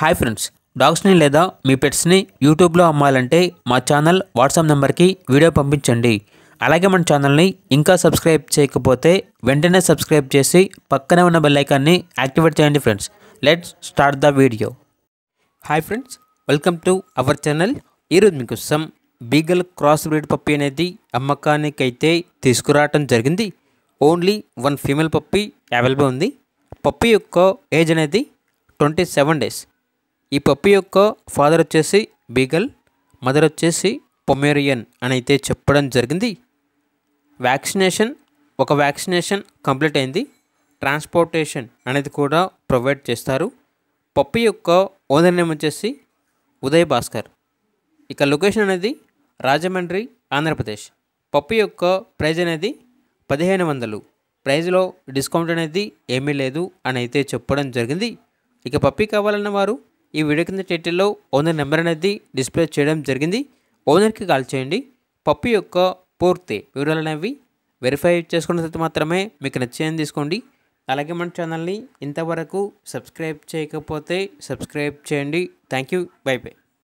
Hi friends డాగ్స్ని లేదా మీ పెట్స్ని యూట్యూబ్లో అమ్మాలంటే మా ఛానల్ వాట్సాప్ నెంబర్కి వీడియో పంపించండి. అలాగే మన ఛానల్ని ఇంకా సబ్స్క్రైబ్ చేయకపోతే వెంటనే సబ్స్క్రైబ్ చేసి పక్కనే ఉన్న బెల్లైకాన్ని యాక్టివేట్ చేయండి friends. Let's start the video hi friends welcome to our channel ఈరోజు మీకోసం బీగల్ క్రాస్ బ్రీడ్ పప్పి అనేది అమ్మకానికైతే తీసుకురావటం జరిగింది. Only one female puppy available ఉంది. పప్పి యొక్క ఏజ్ అనేది ట్వంటీ సెవెన్ డేస్ ఈ పప్పి యొక్క ఫాదర్ వచ్చేసి బీగల్ మదర్ వచ్చేసి పొమేరియన్ అని అయితే చెప్పడం జరిగింది. వ్యాక్సినేషన్ ఒక వ్యాక్సినేషన్ కంప్లీట్ అయింది. ట్రాన్స్పోర్టేషన్ అనేది కూడా ప్రొవైడ్ చేస్తారు. పప్పి యొక్క ఓనర్ నేమ్ వచ్చేసి ఉదయ్ భాస్కర్. ఇక లొకేషన్ అనేది రాజమండ్రి ఆంధ్రప్రదేశ్. పప్పి యొక్క ప్రైజ్ అనేది పదిహేను వందలు. ప్రైజ్లో డిస్కౌంట్ అనేది ఏమీ లేదు అని అయితే చెప్పడం జరిగింది. ఇక పప్పి కావాలన్న వారు ఈ వీడియో కింద టైటిల్లో ఓనర్ నెంబర్ అనేది డిస్ప్లే చేయడం జరిగింది. ఓనర్కి కాల్ చేయండి. పప్పు యొక్క పూర్తి వివరాలు అనేవి వెరిఫై చేసుకున్న తర్వాత మాత్రమే మీకు నచ్చేయని తీసుకోండి. అలాగే మన ఛానల్ని ఇంతవరకు సబ్స్క్రైబ్ చేయకపోతే సబ్స్క్రైబ్ చేయండి. Thank you by by